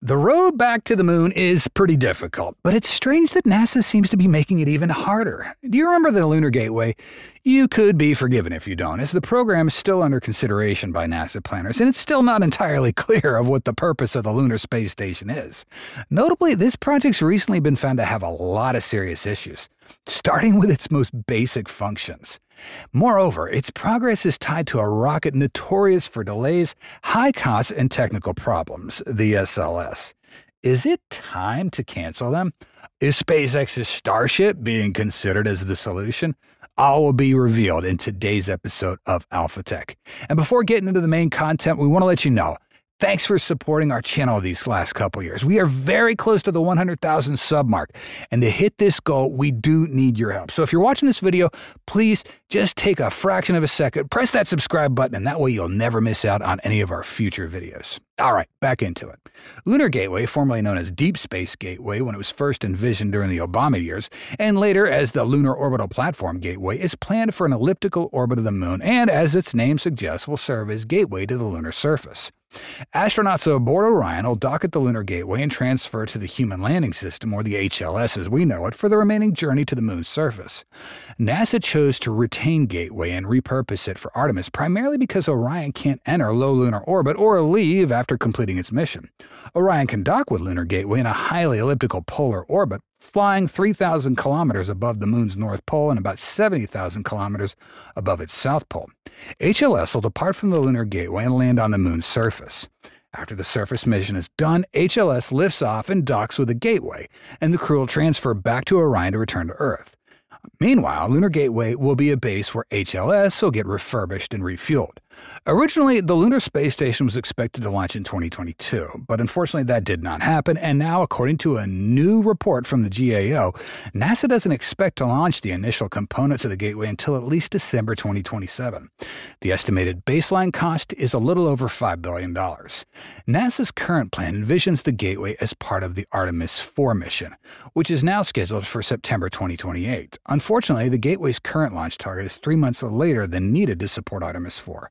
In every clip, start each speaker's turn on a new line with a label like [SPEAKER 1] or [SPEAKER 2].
[SPEAKER 1] The road back to the moon is pretty difficult, but it's strange that NASA seems to be making it even harder. Do you remember the Lunar Gateway? You could be forgiven if you don't, as the program is still under consideration by NASA planners, and it's still not entirely clear of what the purpose of the Lunar Space Station is. Notably, this project's recently been found to have a lot of serious issues, starting with its most basic functions. Moreover, its progress is tied to a rocket notorious for delays, high costs, and technical problems, the SLS. Is it time to cancel them? Is SpaceX's Starship being considered as the solution? All will be revealed in today's episode of Alpha Tech. And before getting into the main content, we want to let you know Thanks for supporting our channel these last couple years. We are very close to the 100,000 sub mark. And to hit this goal, we do need your help. So if you're watching this video, please just take a fraction of a second, press that subscribe button, and that way you'll never miss out on any of our future videos. All right, back into it. Lunar Gateway, formerly known as Deep Space Gateway when it was first envisioned during the Obama years, and later as the Lunar Orbital Platform Gateway, is planned for an elliptical orbit of the moon and, as its name suggests, will serve as gateway to the lunar surface. Astronauts aboard Orion will dock at the Lunar Gateway and transfer to the Human Landing System, or the HLS as we know it, for the remaining journey to the Moon's surface. NASA chose to retain Gateway and repurpose it for Artemis primarily because Orion can't enter low lunar orbit or leave after completing its mission. Orion can dock with Lunar Gateway in a highly elliptical polar orbit, flying 3,000 kilometers above the moon's north pole and about 70,000 kilometers above its south pole. HLS will depart from the lunar gateway and land on the moon's surface. After the surface mission is done, HLS lifts off and docks with the gateway, and the crew will transfer back to Orion to return to Earth. Meanwhile, Lunar Gateway will be a base where HLS will get refurbished and refueled. Originally, the Lunar Space Station was expected to launch in 2022, but unfortunately that did not happen, and now, according to a new report from the GAO, NASA doesn't expect to launch the initial components of the Gateway until at least December 2027. The estimated baseline cost is a little over $5 billion. NASA's current plan envisions the Gateway as part of the Artemis 4 mission, which is now scheduled for September 2028. Unfortunately, the Gateway's current launch target is three months later than needed to support Artemis 4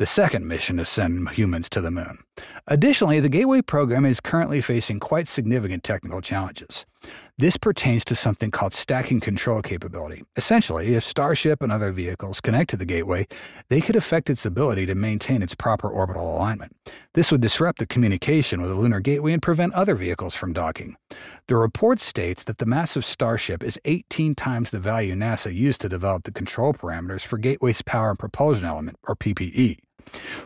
[SPEAKER 1] the second mission to send humans to the moon. Additionally, the Gateway program is currently facing quite significant technical challenges. This pertains to something called stacking control capability. Essentially, if Starship and other vehicles connect to the Gateway, they could affect its ability to maintain its proper orbital alignment. This would disrupt the communication with the Lunar Gateway and prevent other vehicles from docking. The report states that the massive Starship is 18 times the value NASA used to develop the control parameters for Gateway's power and propulsion element, or PPE.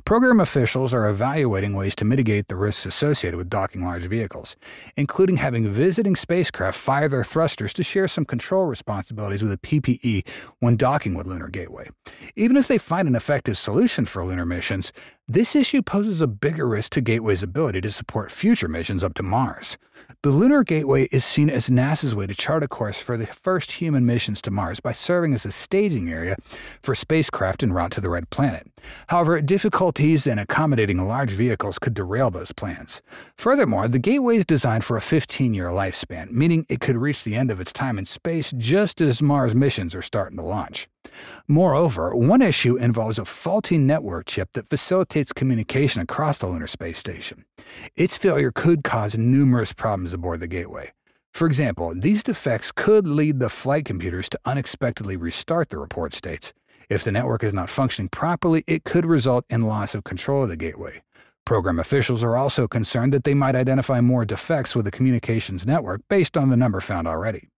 [SPEAKER 1] Program officials are evaluating ways to mitigate the risks associated with docking large vehicles, including having visiting spacecraft fire their thrusters to share some control responsibilities with a PPE when docking with Lunar Gateway. Even if they find an effective solution for lunar missions, this issue poses a bigger risk to Gateway's ability to support future missions up to Mars. The Lunar Gateway is seen as NASA's way to chart a course for the first human missions to Mars by serving as a staging area for spacecraft en route to the Red Planet. However, difficulties in accommodating large vehicles could derail those plans. Furthermore, the Gateway is designed for a 15 year lifespan, meaning it could reach the end of its time in space just as Mars missions are starting to launch. Moreover, one issue involves a faulty network chip that facilitates communication across the Lunar Space Station. Its failure could cause numerous problems aboard the Gateway. For example, these defects could lead the flight computers to unexpectedly restart, the report states. If the network is not functioning properly, it could result in loss of control of the gateway. Program officials are also concerned that they might identify more defects with the communications network based on the number found already.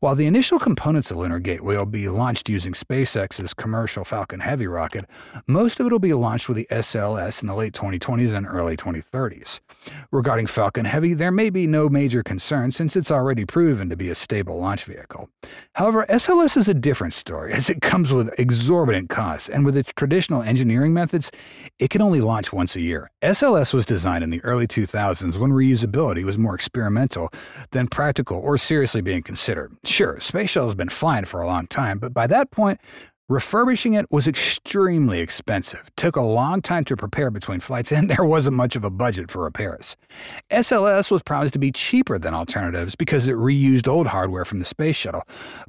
[SPEAKER 1] While the initial components of Lunar Gateway will be launched using SpaceX's commercial Falcon Heavy rocket, most of it will be launched with the SLS in the late 2020s and early 2030s. Regarding Falcon Heavy, there may be no major concern since it's already proven to be a stable launch vehicle. However, SLS is a different story as it comes with exorbitant costs, and with its traditional engineering methods, it can only launch once a year. SLS was designed in the early 2000s when reusability was more experimental than practical or seriously being considered. Sure, space shuttle has been flying for a long time, but by that point, Refurbishing it was extremely expensive, took a long time to prepare between flights, and there wasn't much of a budget for repairs. SLS was promised to be cheaper than alternatives because it reused old hardware from the space shuttle,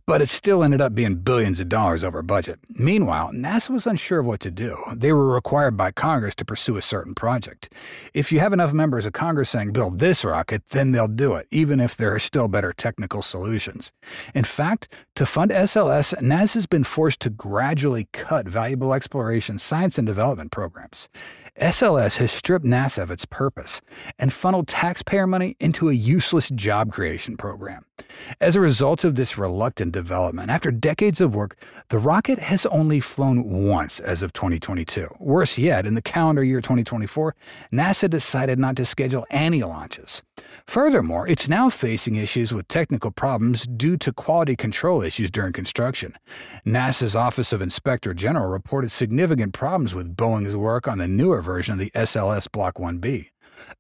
[SPEAKER 1] but it still ended up being billions of dollars over budget. Meanwhile, NASA was unsure of what to do. They were required by Congress to pursue a certain project. If you have enough members of Congress saying build this rocket, then they'll do it, even if there are still better technical solutions. In fact, to fund SLS, NASA's been forced to gradually cut valuable exploration, science, and development programs. SLS has stripped NASA of its purpose and funneled taxpayer money into a useless job creation program. As a result of this reluctant development, after decades of work, the rocket has only flown once as of 2022. Worse yet, in the calendar year 2024, NASA decided not to schedule any launches. Furthermore, it's now facing issues with technical problems due to quality control issues during construction. NASA's Office of Inspector General reported significant problems with Boeing's work on the newer version of the SLS Block 1B.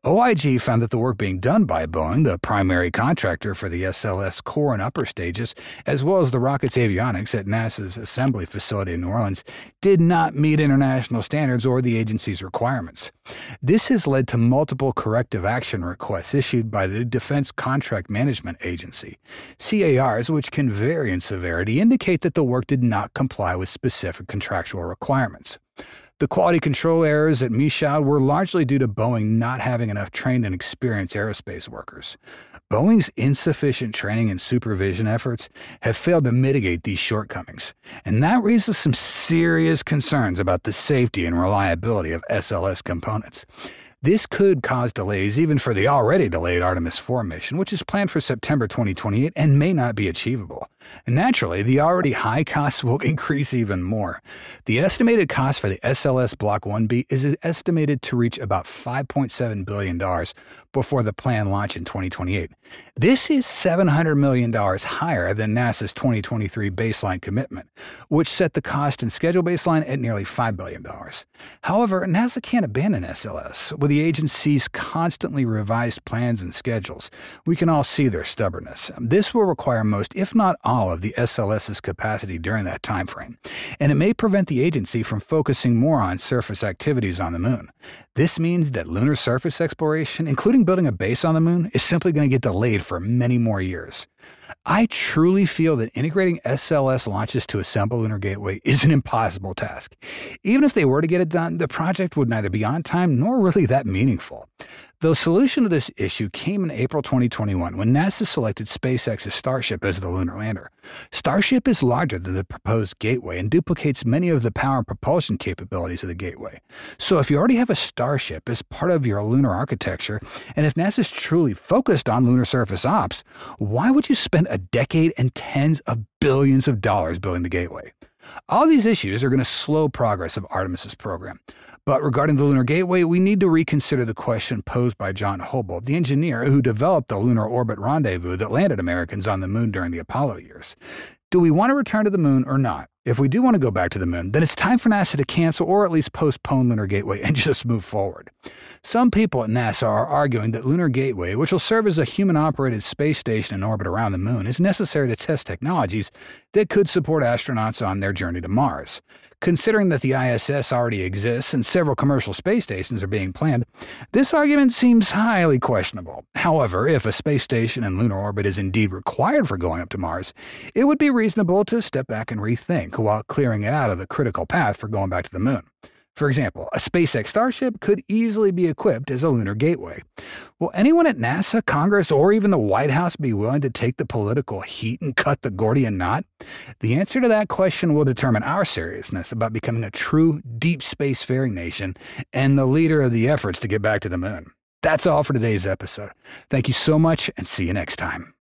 [SPEAKER 1] OIG found that the work being done by Boeing, the primary contractor for the SLS core and upper stages, as well as the rocket's avionics at NASA's assembly facility in New Orleans, did not meet international standards or the agency's requirements. This has led to multiple corrective action requests issued by the Defense Contract Management Agency. CARs, which can vary in severity, indicate that the work did not comply with specific contractual requirements. The quality control errors at Michoud were largely due to Boeing not having enough trained and experienced aerospace workers. Boeing's insufficient training and supervision efforts have failed to mitigate these shortcomings, and that raises some serious concerns about the safety and reliability of SLS components. This could cause delays even for the already delayed Artemis 4 mission, which is planned for September 2028 and may not be achievable. And naturally, the already high costs will increase even more. The estimated cost for the SLS Block 1B is estimated to reach about $5.7 billion before the planned launch in 2028. This is $700 million higher than NASA's 2023 baseline commitment, which set the cost and schedule baseline at nearly $5 billion. However, NASA can't abandon SLS with the agency's constantly revised plans and schedules, we can all see their stubbornness. This will require most, if not all, of the SLS's capacity during that time frame, and it may prevent the agency from focusing more on surface activities on the moon. This means that lunar surface exploration, including building a base on the moon, is simply going to get delayed for many more years. I truly feel that integrating SLS launches to assemble Lunar Gateway is an impossible task. Even if they were to get it done, the project would neither be on time nor really that meaningful. The solution to this issue came in April 2021 when NASA selected SpaceX's Starship as the lunar lander. Starship is larger than the proposed Gateway and duplicates many of the power and propulsion capabilities of the Gateway. So if you already have a Starship as part of your lunar architecture, and if NASA is truly focused on lunar surface ops, why would you spend a decade and tens of billions of dollars building the Gateway? All these issues are going to slow progress of Artemis's program. But regarding the Lunar Gateway, we need to reconsider the question posed by John Houbolt, the engineer who developed the Lunar Orbit Rendezvous that landed Americans on the moon during the Apollo years. Do we want to return to the moon or not? If we do want to go back to the moon, then it's time for NASA to cancel or at least postpone Lunar Gateway and just move forward. Some people at NASA are arguing that Lunar Gateway, which will serve as a human operated space station in orbit around the moon, is necessary to test technologies that could support astronauts on their journey to Mars. Considering that the ISS already exists and several commercial space stations are being planned, this argument seems highly questionable. However, if a space station in lunar orbit is indeed required for going up to Mars, it would be reasonable to step back and rethink while clearing it out of the critical path for going back to the moon. For example, a SpaceX Starship could easily be equipped as a lunar gateway. Will anyone at NASA, Congress, or even the White House be willing to take the political heat and cut the Gordian knot? The answer to that question will determine our seriousness about becoming a true deep space faring nation and the leader of the efforts to get back to the moon. That's all for today's episode. Thank you so much and see you next time.